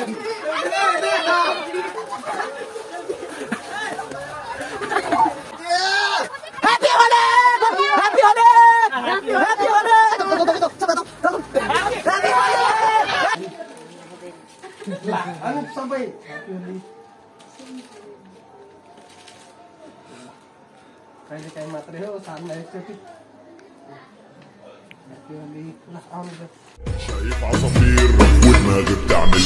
Lah, anu sampai. Kayak kayak material santai tapi. Happy Holi. Lah, anu. شايف عصافير ودماغي بتعمل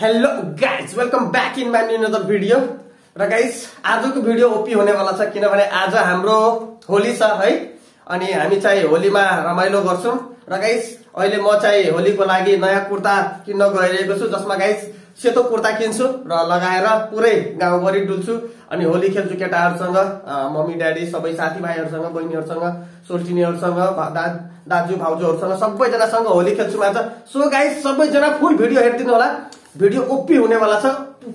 hello guys welcome back in my another video र guys आजको video ओपी हुनेवाला छ किनभने आज हाम्रो होली छ है। अनि हामी चाहिँ होलीमा रमाइलो गर्छौँ। र गाइज अहिले म चाहिँ होलीको लागि नयाँ कुर्ता किन्न गइरहेको छु जसमा गाइज सेतो कुर्ता किन्छु र लगाएर पुरै गाउँभरि डुल्छु। अनि होली खेल्छु केटाहरूसँग मम्मी ड्याडी सबै साथीभाइहरूसँग बहिनीहरूसँग सोल्टिनीहरूसँग भा- दा दाजु भाउजूहरूसँग सबैजनासँग होली खेल्छु आज सो गाइज सबैजना फुल भिडियो हेरिदिनु होला। भिडियो ओपी हुनेवाला छ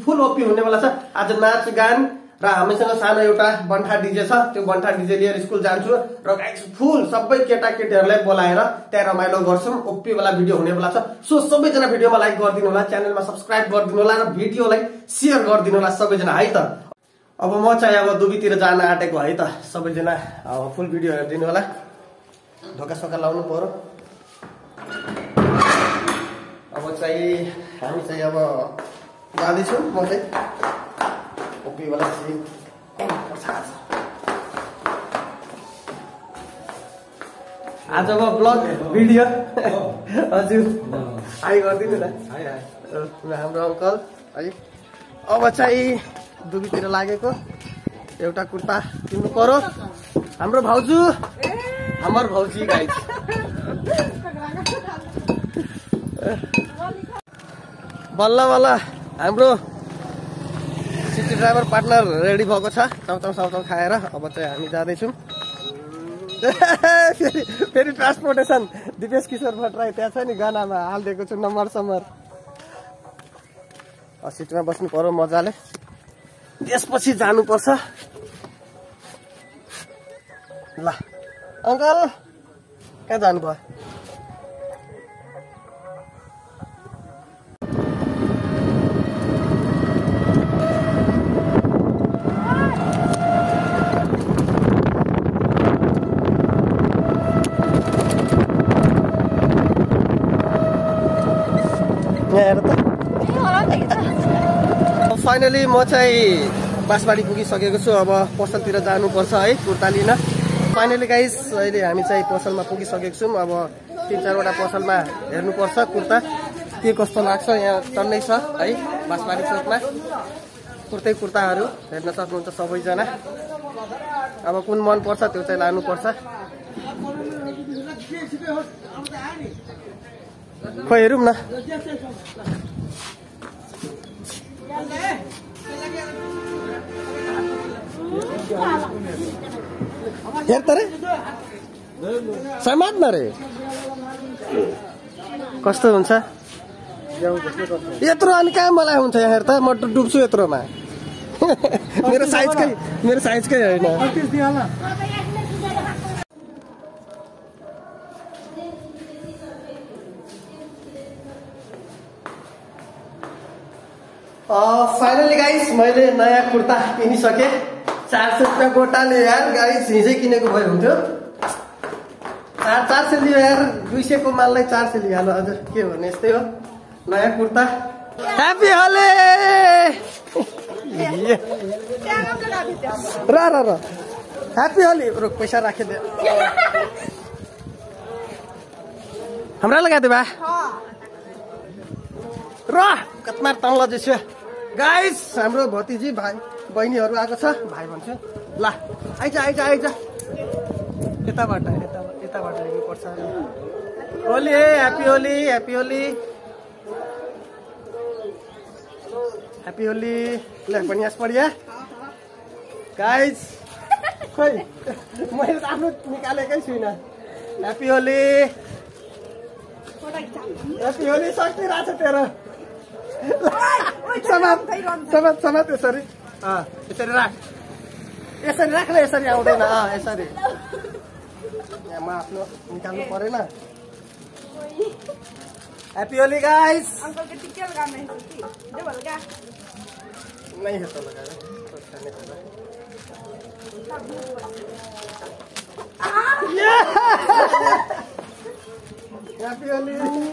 फुल ओपी हुनेवाला छ। आज नाच गान र हामीसँग सानो एउटा बन्ठा डिजे छ। त्यो बन्ठा डिजे लिएर स्कुल जान्छु र फुल सबै केटाकेटीहरूलाई बोलाएर त्यहाँ रमाइलो गर्छौँ। ओपी वाला भिडियो हुनेवाला छ। सो सबैजना भिडियोमा लाइक गरिदिनु होला च्यानलमा सब्सक्राइब गरिदिनु होला र भिडियोलाई सेयर गरिदिनु होला सबैजना है त? अब म चाहिँ अब दुबीतिर जान आँटेको है त? सबैजना फुल भिडियो हेरिदिनु होला। ढोका सोका लाउनु पर्यो। अब चाहिँ हामी चाहिँ अब जाँदैछौँ म चाहिँ। ओपीवाला चाहिँ आज म ब्लग भिडियो हजुर हाई गरिदिनु न हाम्रो अङ्कल है अब चाहिँ दुबीतिर लागेको एउटा कुर्ता किन्नु पर्यो हाम्रो भाउजू हाम्रो भाउजी गाई बल्ल बल्ल हाम्रो ड्राइभर पार्टनर रेडी भएको छ। चाउचाउ साउचाउ खाएर अब चाहिँ हामी जाँदैछौँ। फेरि फेरि ट्रान्सपोर्टेसन दिपेश किशोर भट्टराई त्यहाँ छ नि गानामा हालिदिएको छु नम्बर सम्बर सिटमा बस्नु पर्यो मजाले। त्यसपछि जानुपर्छ। ल अङ्कल कहाँ जानुभयो? फाइनली म चाहिँ बाँसबारी पुगिसकेको छु। अब पसलतिर जानुपर्छ है कुर्ता लिन। फाइनली गाइस अहिले हामी चाहिँ पसलमा पुगिसकेको छौँ। अब तिन चारवटा पसलमा हेर्नुपर्छ कुर्ता। के कस्तो लाग्छ यहाँ टन्नै छ है बाँसबारी चोकमा। कुर्तै कुर्ताहरू हेर्न सक्नुहुन्छ सबैजना। अब कुन मन पर्छ त्यो चाहिँ लानुपर्छ। खोइ हेरौँ न। हेर त रे समात्न रे कस्तो हुन्छ यत्रो अनि कहाँ मलाई हुन्छ यहाँ हेर त म डुब्छु यत्रोमा मेरो साइजकै मेरो साइजकै होइन फाइनली गाइस मैले नयाँ कुर्ता किनिसकेँ चार सय रुपियाँ गोटाले यार गाइस हिजै किनेको भए हुन्थ्यो। चार चार सय लियो यार दुई सयको माललाई चार सय लिइहाल्यो हजुर के भने यस्तै हो। नयाँ कुर्ता। ह्याप्पी होली र र र। ह्याप्पी होली रुक पैसा राखिदियो हाम्रा लगाइदियो बा? र कतमार तङ्ल जैसो। गाइस हाम्रो भतिजी भाइ बहिनीहरू आएको छ। भाइ भन्छु। ल आइज आइज आइज। यताबाट यता यताबाट हिँड्नुपर्छ। होली है happy Holi happy Holi. Happy Holi. ल बनियास पढिया। गाइस खोइ मैले त आफ्नो निकालेकै छुइनँ। ह्याप्पी होली। ह्याप्पी होली सकिरहेको छ तेरो। समात समात समात यसरी अँ, यसरी राख यसरी राख्न यसरी आउँदैन अँ यसरी यहाँ म आफ्नो निकाल्नु परेन ह्याप्पी होली गाइस अंकल के टिक्के लगाना है सच्ची दे बोल क्या नहीं है तो लगा खाने का ह्याप्पी होली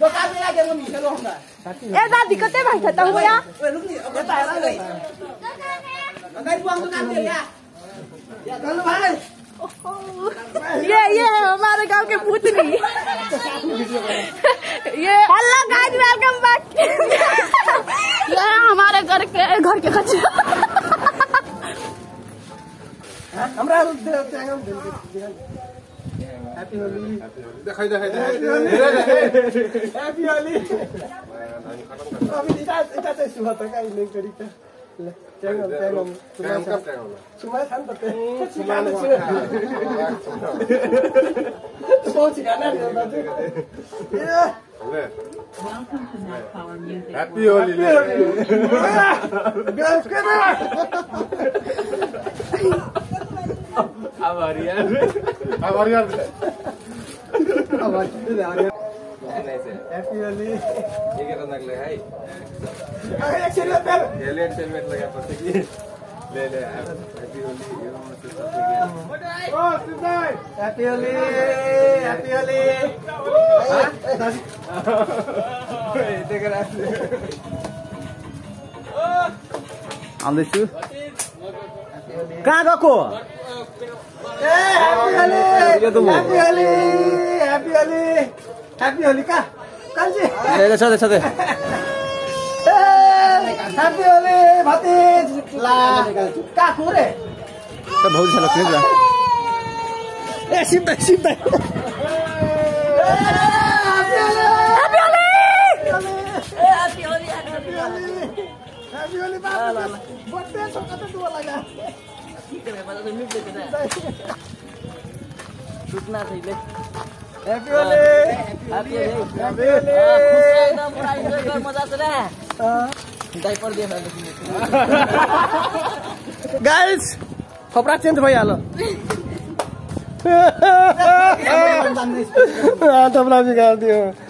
दोकान में लाके हम खेलो हमरा ए दादी कते भाई था तब या रुक नी अब बता रहा नहीं अगर बुआ दुकान दे या या चल भाई ये ये है हमारे गाँव के पूतनी ये हेलो गाइस वेलकम बैक ये हमारे घर के घर के कचरा हमरा देखाइ देखाइ हैप्पी होली अभी इता इता चाहिँ सुहा त काइ लिंक गरी त ल च्याङम च्याङम सुमा खान त ते सुमा सोच गाना रे दाजु ह्याप्पी होली गफ करे अब हरियार अब हैप्पी होली फेर हैप्पी होली हैप्पी होली आउँदैछु कहाँ गएको ए happy Holi happy Holi happy Holi happy Holi का कान्छी हैप्पी होली भतिज ला कहाँ कुरे भाउजू छ लक्ष्मी ए सिम्दै सिम्दै हैप्पी होली बर्थडे छ कता दुआ लगा सुत्न छैन गाइस कपडा चेन्ज भइहाल्यो तपाईँलाई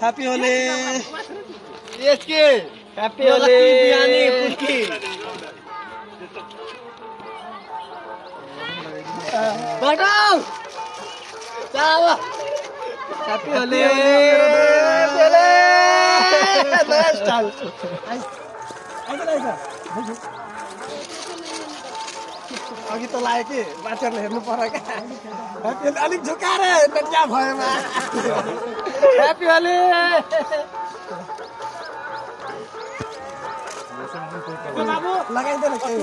Happy Holi! Yes, kid. Happy Holi! Biani Puski. Happy Holi अघि त लाग्यो कि मान्छेहरूले हेर्नु पर्यो क्या। अलिक झुकाएर नटिया भएमा। ह्याप्पी होली लगाइदेऊ न केही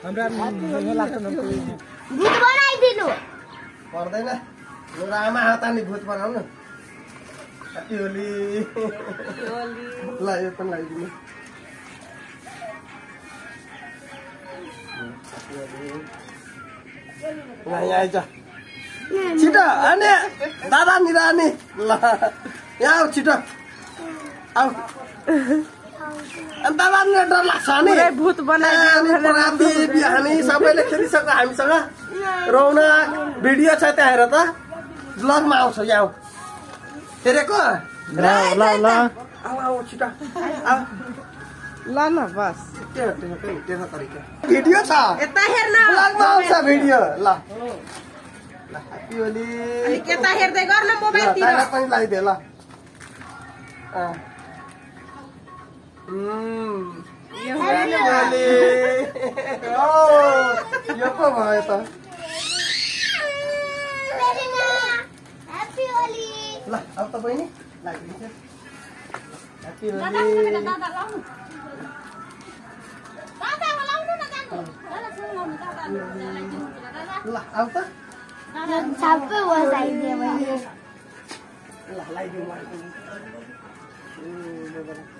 भूत बनाइदिनु पर्दैन मेरो आमा हात। नि। भूत बनाउनु ल यो पनि लगाइदिनु ल यहाँ आइज छिटो अनि दादा निर अनि ल। यहाँ आऊ छिटो। आऊ नि डर लाग्छ नि भूत बिहानी सबैले खेलिसक्यो हामीसँग। रौनक भिडियो छ त्यहाँ हेर त। ब्लगमा आउँछ यहाँ हेरेको? ल ल ल। ल न बस। भिडियो छ? यता हेर्न ब्लगमा आउँछ भिडियो। ल। यता हेर्दै गर्न मोबाइलतिर। पनि ल। Hmm. Iya balik. Oh, Lah, apa itu? Happy apa? Lah, apa apa ini? Lah, apa? Happy apa? Datang apa? datang apa? Lah, apa? Lah, apa? Lah, datang. Lah, apa? Siapa Lah, apa? Lah, lagi mana? Hmm,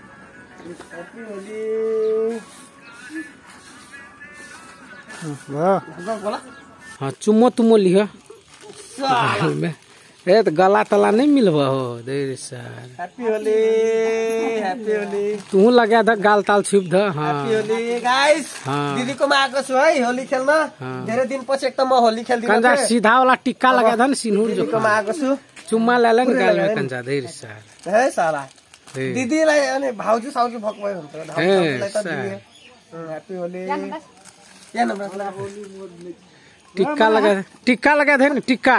हाँ चुम्मो तुम्मो लिह। में ए तो गला तला नहीं मिलबा हो देर sir. Happy Holi happy Holi तू लगा द गाल ताल छिप द हाँ। ह्याप्पी होली गाइस हाँ। दीदी दिदीकोमा आएको छु है होली खेल्न। हाँ। धेरै दिनपछि एक त म होली खेल्दिनँ कंजा सीधा वाला टिक्का लगा था ना सिनूर जो। दिदीकोमा आएको छु चुम्मा ले ले गाल में कंजा देर सर। है साला। ए, दिदीलाई अनि भाउजू साउजू भए हुन्छ। त ह्याप्पी होली। टिक्का लगा टिक्का लगा थे ना टिक्का।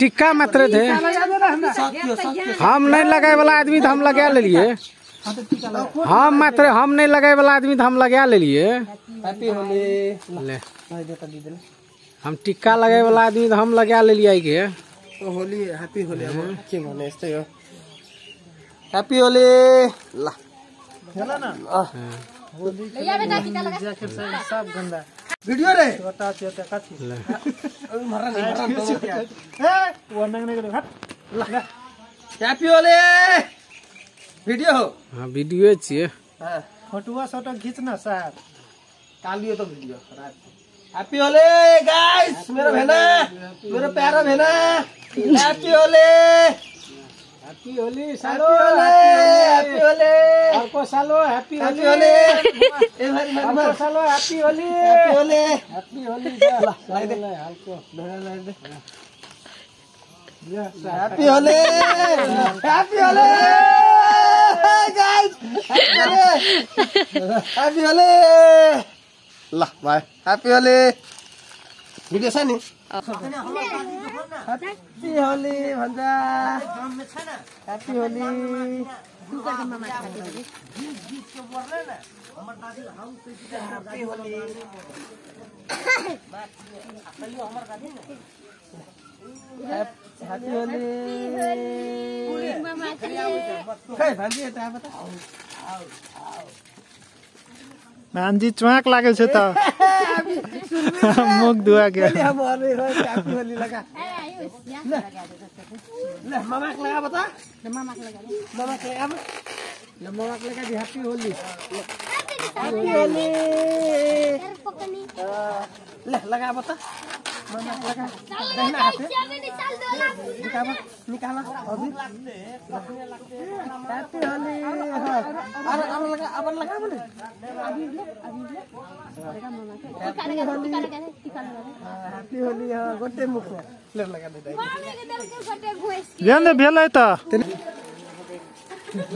टिक्का मात्र थे। हम नहीं लगाए वाला आदमी तो हम लगा ले लिए हम मात्र हम नहीं लगाए वाला आदमी तो हम लगा ले। लिए होली त हम टिक्का लगाए वाला आदमी तो हम लगा ले लिए के ओ, होली हैप्पी होली ला। वीडियो रे। हैप्पी होली वीडियो हाँ। वीडियो छिए हाँ। सोटो खींचना सर कालियो तो वीडियो हैप्पी होली गाइस मेरा भेना मेरा प्यारा भेना happy Holi happy Holi happy Holi अर्को सालो ह्याप्पी होली मामा सालो happy Holi happy Holi happy Holi लगाइदे happy Holi happy Holi guys happy Holi ल भाइ ह्याप्पी होली भिडियो छ नि ह्याप्पी होली भन्छ ह्याप्पी होली ह्याप्पी होली खै भान्जी यता आएको त भान्जी च्वाक लागेको छ त मुख धुवा के अहिले अब अरे ह्याप्पी होली लगा ल ममाक लगाब त ममाक लगाब ल ममाक लगाइदियो ह्याप्पी होली ह्याप्पी होली ल लगाब त निकाल निकाल अभी हैप्पी होली अब अब लगा अब लगा बोले हैप्पी होली गोटे मुख ले लगा दे भेल नै भेलै त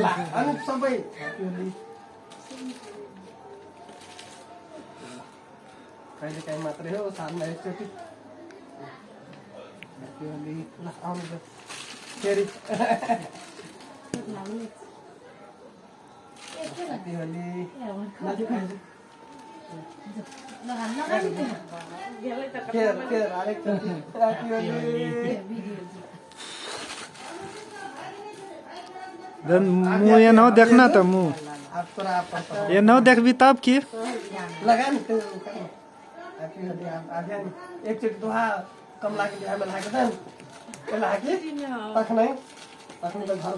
ला अनि सबै हैप्पी होली कहिले काहीँ मात्रै हो सालमा एकचोटि I feel me. Look, all of it. Get it? Care, care, Alex. Happy Holi. Then मुँह ये ना देखना था मुँह ये ना देख भी तब की लगा ना एक चीज़ दुहा दुहा कमलाको बिहामा लागेको छ नि। त्यो लाग्यो तखनै तखनै त घर